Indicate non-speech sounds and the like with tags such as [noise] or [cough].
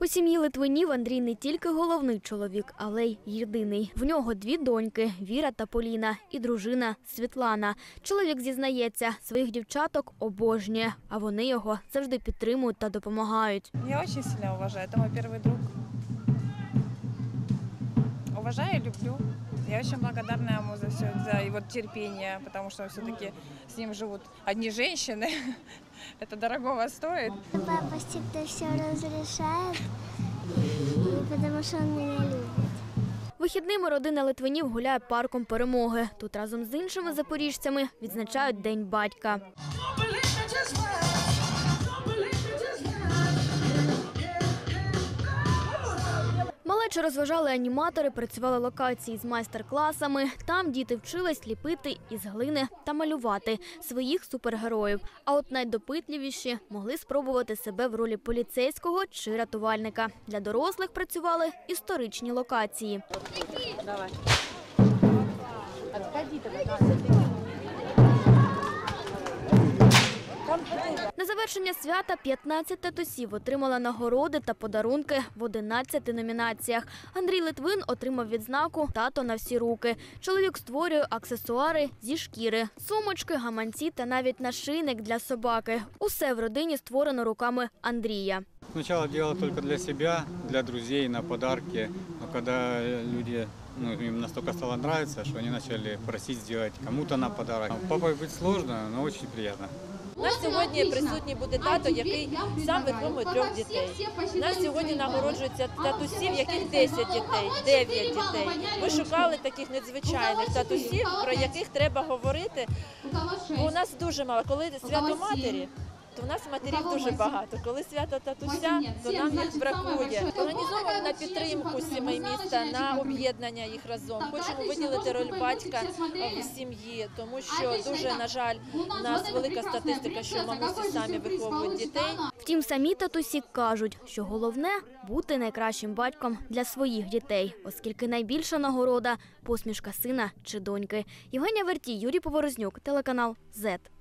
У сім'ї Литвинів Андрій не тільки головний чоловік, але й єдиний. В нього дві доньки Віра та Поліна, і дружина Світлана. Чоловік зізнається, своїх дівчаток обожнює, а вони його завжди підтримують та допомагають. Я дуже сильно уважаю. це мій перший друг. Уважаю и люблю. Я очень благодарна ему за все, за его терпение, потому что все-таки с ним живут одни женщины. [laughs] Это дорогого стоит. Папа всегда все разрешает, потому что он меня любит. Вихідними родина Литвинів гуляє парком перемоги. Тут разом з іншими запоріжцями відзначають День батька. Малечу розважали аніматори, працювали локації з майстер-класами. Там діти вчились ліпити із глини та малювати своїх супергероїв. А от найдопитливіші могли спробувати себе в ролі поліцейського чи рятувальника. Для дорослих працювали історичні локації. На завершення свята 15 татусів отримала нагороди та подарунки в 11 номінаціях. Андрій Литвин отримав відзнаку Тато на всі руки. Чоловік створює аксесуари зі шкіри, сумочки, гаманці та навіть нашийник для собаки. Усе в родині створено руками Андрія. Сначала делал только для себя, для друзей, на подарки. Но когда люди, ну, им настолько стало нравиться, что они начали просить сделать кому-то на подарок. Папой быть сложно, но очень приятно. У нас сьогодні присутній буде тато, який сам виховує трьох дітей. У нас сьогодні нагороджується татусів, яких 10 дітей, 9 дітей. Ми шукали таких надзвичайних татусів, про яких треба говорити. Бо у нас дуже мало. Коли свято матері, то в нас матерів дуже багато. Коли свято татуся, то нам їх бракує. Організовуємо на підтримку сімей міста, на об'єднання їх разом. Хочемо виділити роль батька в сім'ї, тому що дуже на жаль, у нас велика статистика, що мамусі самі виховують дітей. Втім, самі татусі кажуть, що головне бути найкращим батьком для своїх дітей, оскільки найбільша нагорода посмішка сина чи доньки. Євгенія Вертій, Юрій Поворознюк, телеканал ЗЕТ.